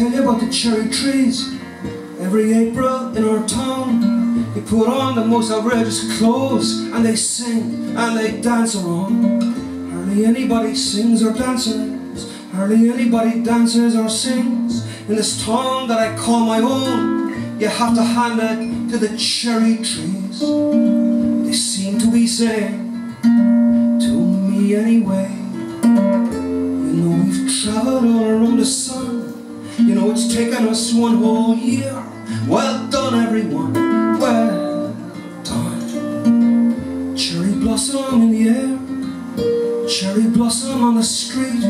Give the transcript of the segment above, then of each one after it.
about the cherry trees. Every April in our town, they put on the most outrageous clothes and they sing and they dance around. Hardly anybody sings or dances, hardly anybody dances or sings in this town that I call my own. You have to hand it to the cherry trees. They seem to be saying to me anyway. You know we've traveled all around the sun. You know it's taken us one whole year. Well done, everyone. Well done. Cherry blossom in the air. Cherry blossom on the street.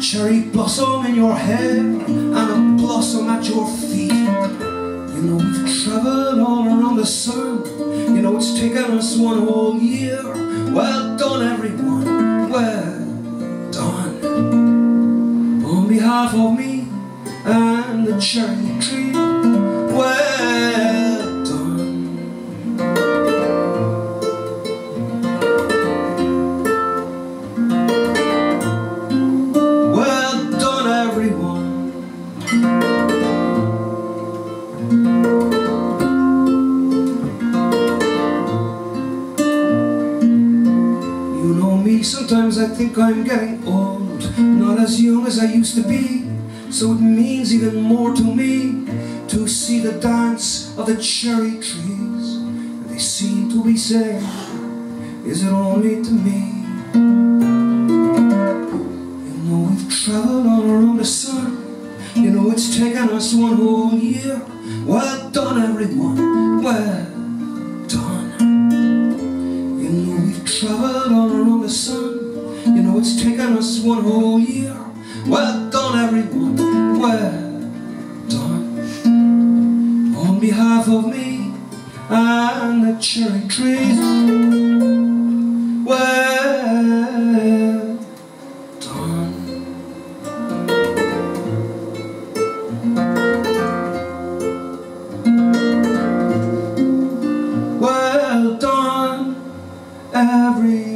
Cherry blossom in your hair. And a blossom at your feet. You know we've traveled all around the sun. You know it's taken us one whole year. Well done, everyone. Well done. On behalf of me and the cherry tree. Well done. Well done, everyone. You know me, sometimes I think I'm getting old Not as young as I used to be So it means even more to me To see the dance of the cherry trees. They seem to be saying Is it only to me? You know we've traveled all around the sun. You know it's taken us one whole year. Well done everyone, well done. You know we've traveled all around the sun. You know it's taken us one whole year. Well on everyone well done. On behalf of me and the cherry trees well done. Well done every